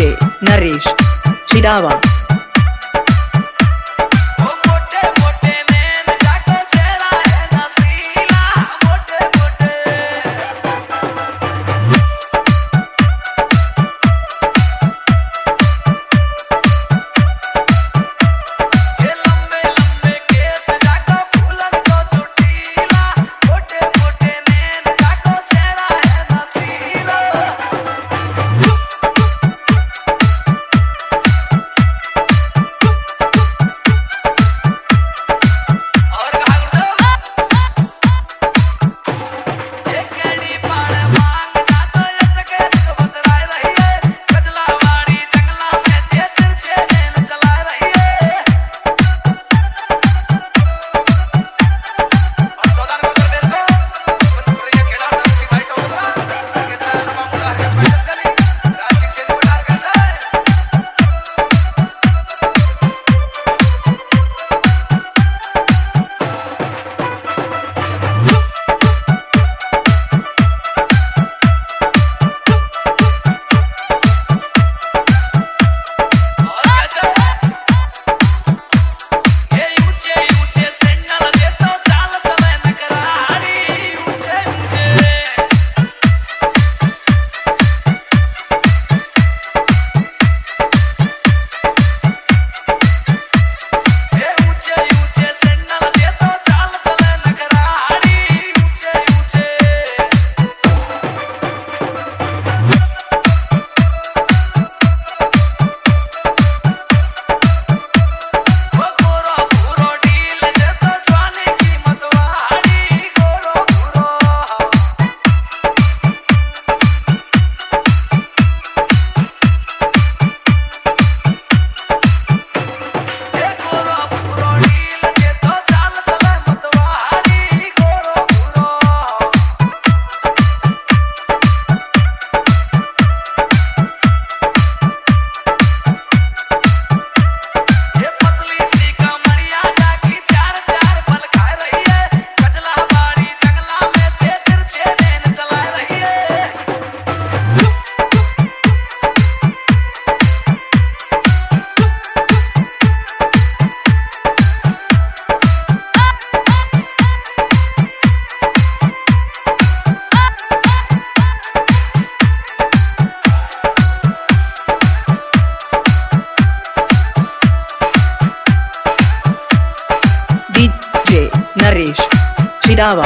DJ Naresh Chidawa. DJ Naresh Chidawa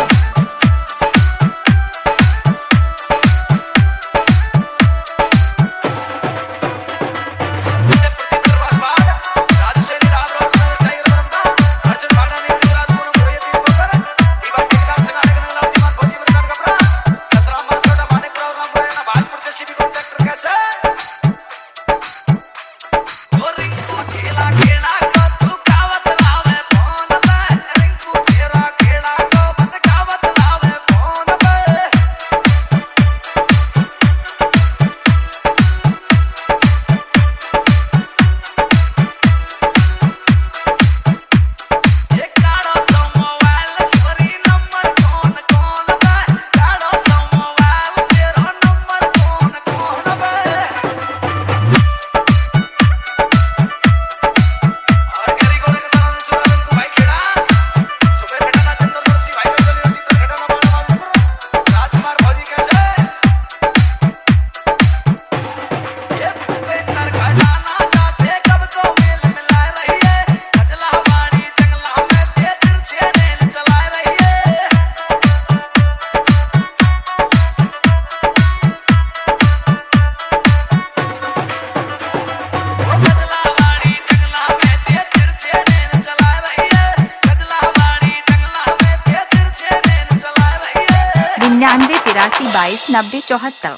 नब्बे चौहत्तर